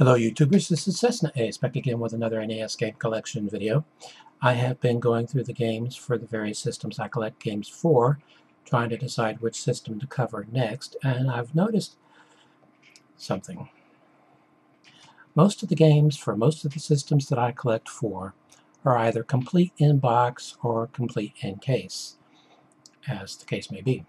Hello YouTubers, this is Cessna Ace back again with another NES game collection video. I have been going through the games for the various systems I collect games for, trying to decide which system to cover next, and I've noticed something. Most of the games for most of the systems that I collect for are either complete in box or complete in case, as the case may be.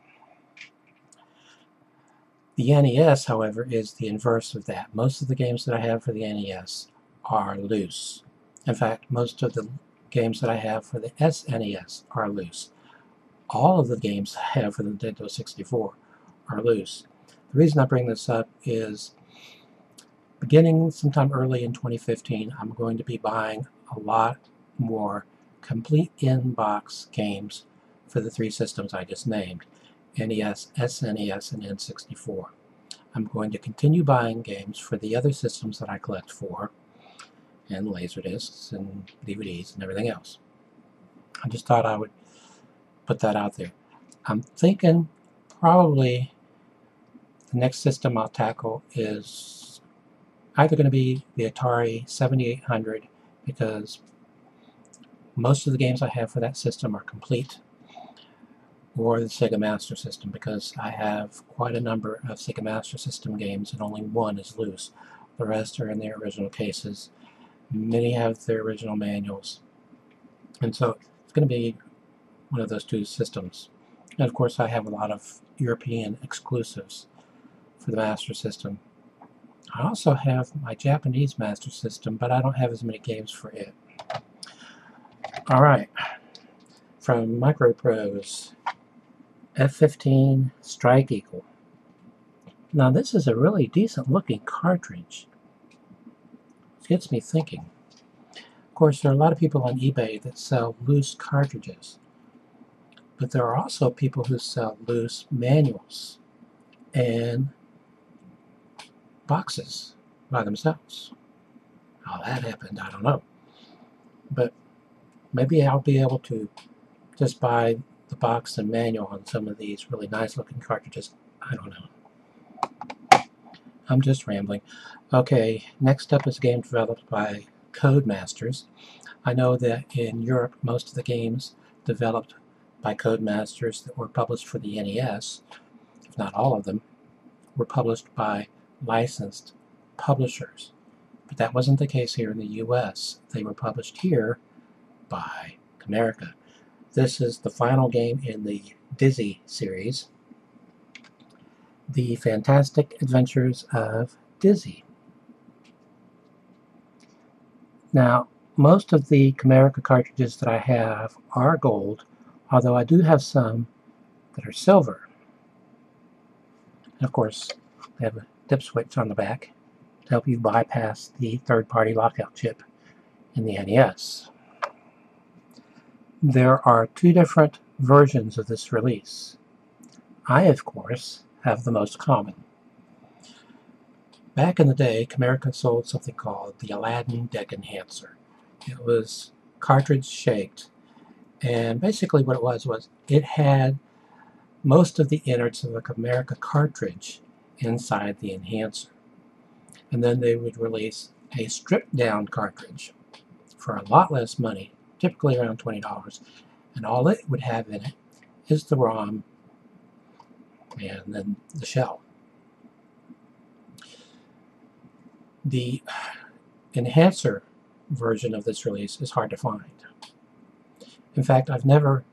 The NES, however, is the inverse of that. Most of the games that I have for the NES are loose. In fact, most of the games that I have for the SNES are loose. All of the games I have for the Nintendo 64 are loose. The reason I bring this up is beginning sometime early in 2015, I'm going to be buying a lot more complete in-box games for the three systems I just named. NES, SNES, and N64. I'm going to continue buying games for the other systems that I collect for, and Laserdiscs and DVDs and everything else. I just thought I would put that out there. I'm thinking probably the next system I'll tackle is either going to be the Atari 7800 because most of the games I have for that system are complete or the Sega Master System because I have quite a number of Sega Master System games and only one is loose. The rest are in their original cases. Many have their original manuals. And so it's going to be one of those two systems. And of course I have a lot of European exclusives for the Master System. I also have my Japanese Master System, but I don't have as many games for it. Alright, from Microprose. F-15 Strike Eagle. Now this is a really decent looking cartridge. It gets me thinking. Of course there are a lot of people on eBay that sell loose cartridges. But there are also people who sell loose manuals and boxes by themselves. How that happened, I don't know. But maybe I'll be able to just buy the box and manual on some of these really nice looking cartridges. I don't know. I'm just rambling. Okay, next up is a game developed by Codemasters. I know that in Europe most of the games developed by Codemasters that were published for the NES, if not all of them, were published by licensed publishers. But that wasn't the case here in the US. They were published here by Camerica. This is the final game in the Dizzy series, The Fantastic Adventures of Dizzy. Now, most of the Camerica cartridges that I have are gold, although I do have some that are silver. And of course, they have a dip switch on the back to help you bypass the third-party lockout chip in the NES. There are two different versions of this release. I, of course, have the most common. Back in the day, Camerica sold something called the Aladdin Deck Enhancer. It was cartridge shaped, and basically what it was was it had most of the innards of a Camerica cartridge inside the enhancer. And then they would release a stripped down cartridge for a lot less money typically around $20. And all it would have in it is the ROM and then the shell. The enhancer version of this release is hard to find. In fact, I've never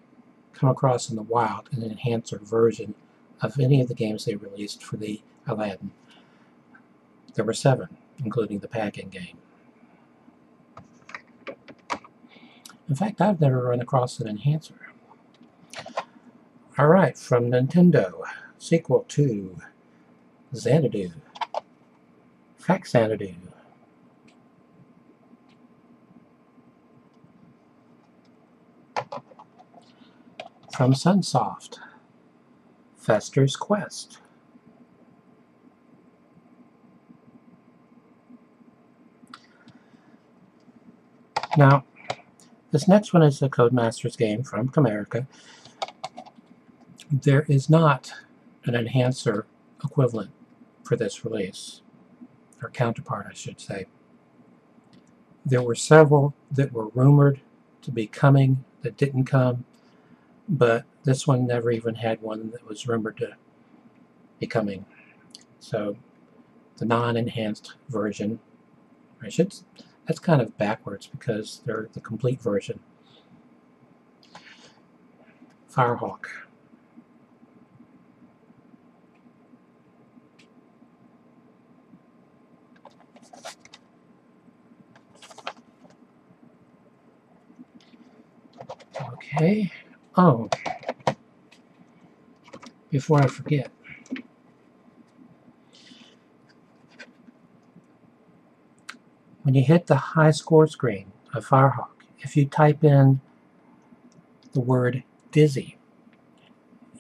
come across in the wild an enhancer version of any of the games they released for the Aladdin. There were seven, including the pack-in game. In fact, I've never run across an enhancer. Alright, from Nintendo, sequel to Xanadu. Faxanadu. From Sunsoft, Fester's Quest. Now, this next one is a Codemasters game from Camerica. There is not an enhancer equivalent for this release. or counterpart, I should say. There were several that were rumored to be coming that didn't come, but this one never even had one that was rumored to be coming. So the non-enhanced version, I should, that's kind of backwards because they're the complete version. Firehawk. Okay. Oh. Before I forget. When you hit the high score screen of Firehawk, if you type in the word Dizzy,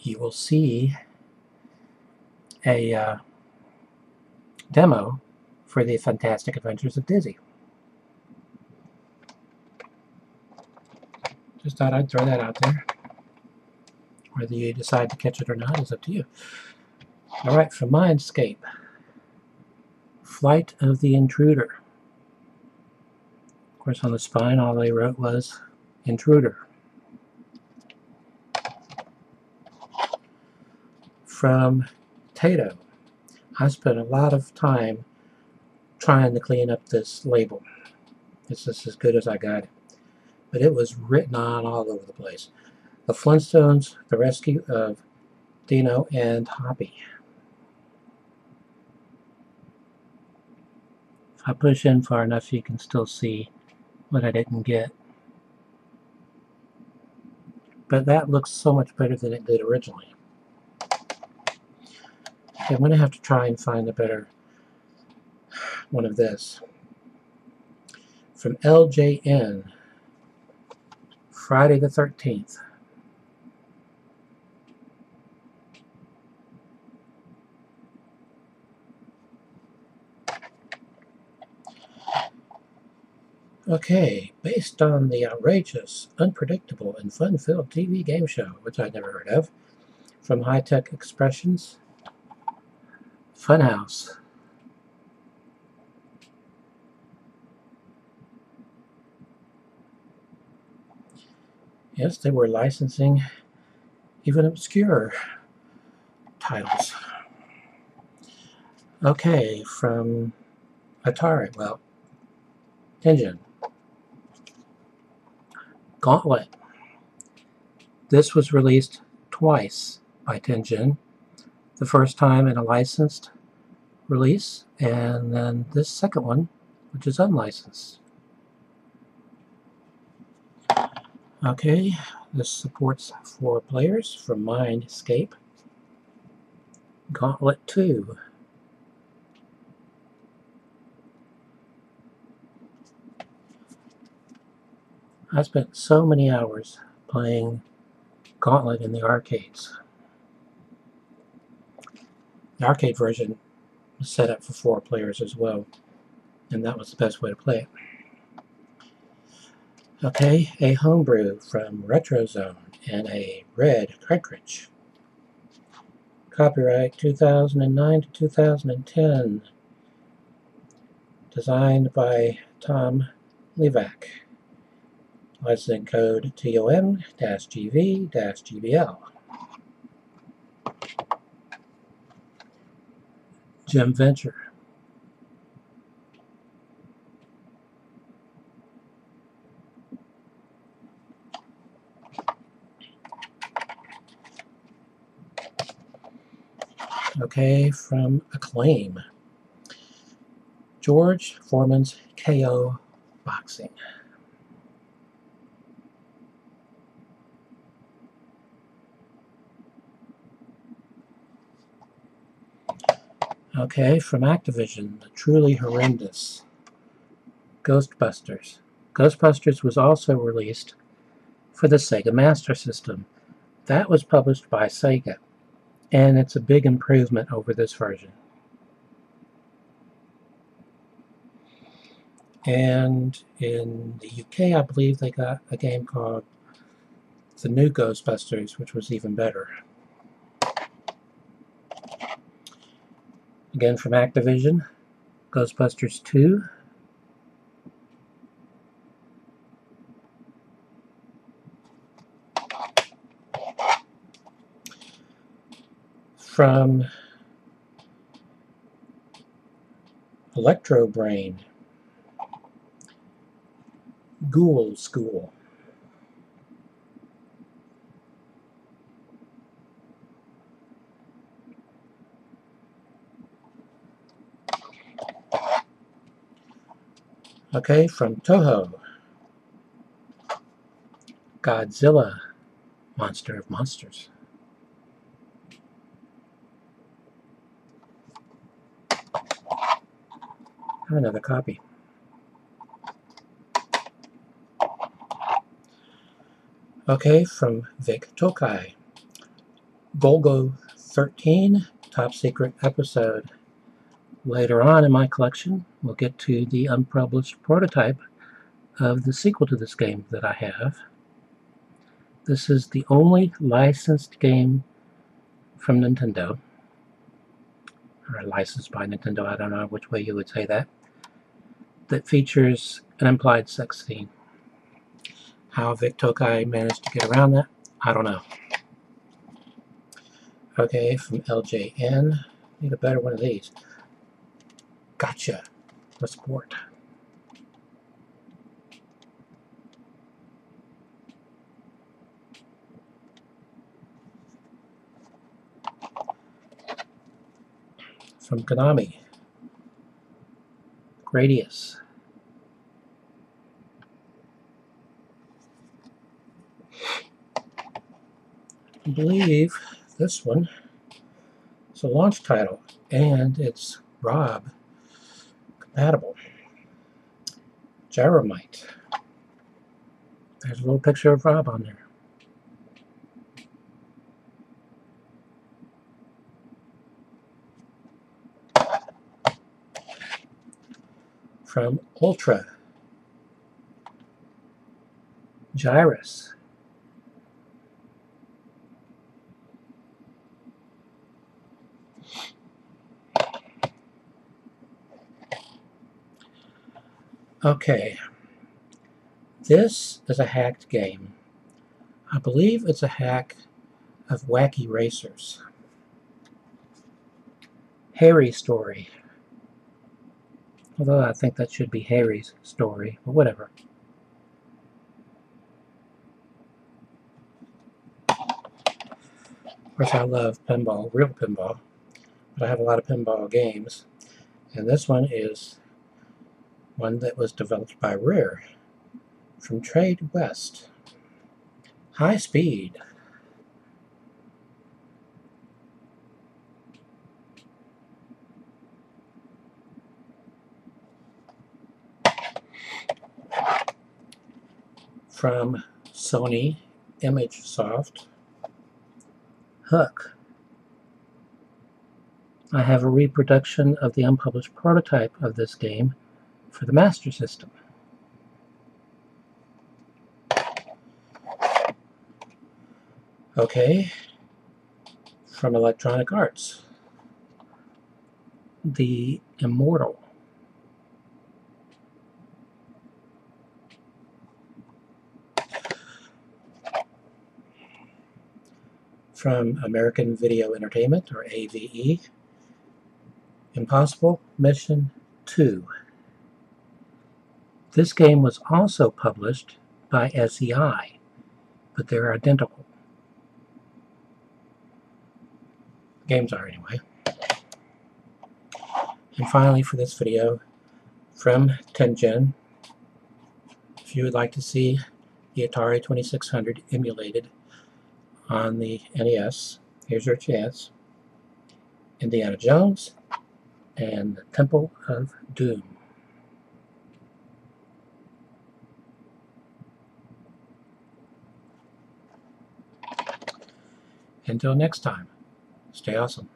you will see a uh, demo for the Fantastic Adventures of Dizzy. Just thought I'd throw that out there. Whether you decide to catch it or not is up to you. Alright, from Mindscape. Flight of the Intruder. On the spine, all they wrote was Intruder. From Taito. I spent a lot of time trying to clean up this label. It's just as good as I got it but it was written on all over the place. The Flintstones, The Rescue of Dino and Hoppy. If I push in far enough, you can still see what I didn't get. But that looks so much better than it did originally. Okay, I'm going to have to try and find a better one of this. From LJN, Friday the 13th. Okay, based on the outrageous, unpredictable, and fun-filled TV game show, which I'd never heard of, from High Tech Expressions, Funhouse. Yes, they were licensing even obscure titles. Okay, from Atari, well, Tengen. Gauntlet. This was released twice by Tengen. The first time in a licensed release, and then this second one, which is unlicensed. Okay, this supports four players from Mindscape. Gauntlet 2. I spent so many hours playing Gauntlet in the arcades. The arcade version was set up for four players as well, and that was the best way to play it. Okay, a homebrew from RetroZone and a red cartridge. Copyright 2009 to 2010. Designed by Tom Levack. Licensing code TOM-GV-GBL. Gem Venture. Okay, from Acclaim. George Foreman's KO Boxing. Okay, from Activision, the truly horrendous Ghostbusters. Ghostbusters was also released for the Sega Master System. That was published by Sega and it's a big improvement over this version. And in the UK, I believe they got a game called The New Ghostbusters, which was even better. Again from Activision, Ghostbusters 2. From Electro Brain. Ghoul School. Okay, from Toho. Godzilla, Monster of Monsters. Have Another copy. Okay, from Vic Tokai. Golgo 13, top secret episode. Later on in my collection, we'll get to the unpublished prototype of the sequel to this game that I have. This is the only licensed game from Nintendo, or licensed by Nintendo, I don't know which way you would say that, that features an implied sex scene. How Vic Tokai managed to get around that, I don't know. Okay, from LJN. Need a better one of these. Gotcha. The sport. From Konami. Gradius. I believe this one is a launch title and it's Rob compatible. Gyromite. There's a little picture of Rob on there. From Ultra. Gyruss. Okay, this is a hacked game. I believe it's a hack of Wacky Racers. Harry story. Although I think that should be Harry's story, but whatever. Of course, I love pinball, real pinball, but I have a lot of pinball games. And this one is one that was developed by Rare from Tradewest. High speed. From Sony ImageSoft. Hook. I have a reproduction of the unpublished prototype of this game for the Master System. Okay, from Electronic Arts, The Immortal. From American Video Entertainment, or AVE, Impossible Mission 2. This game was also published by SEI, but they're identical. Games are anyway. And finally for this video, from Tengen, if you would like to see the Atari 2600 emulated on the NES, here's your chance. Indiana Jones and the Temple of Doom. Until next time, stay awesome.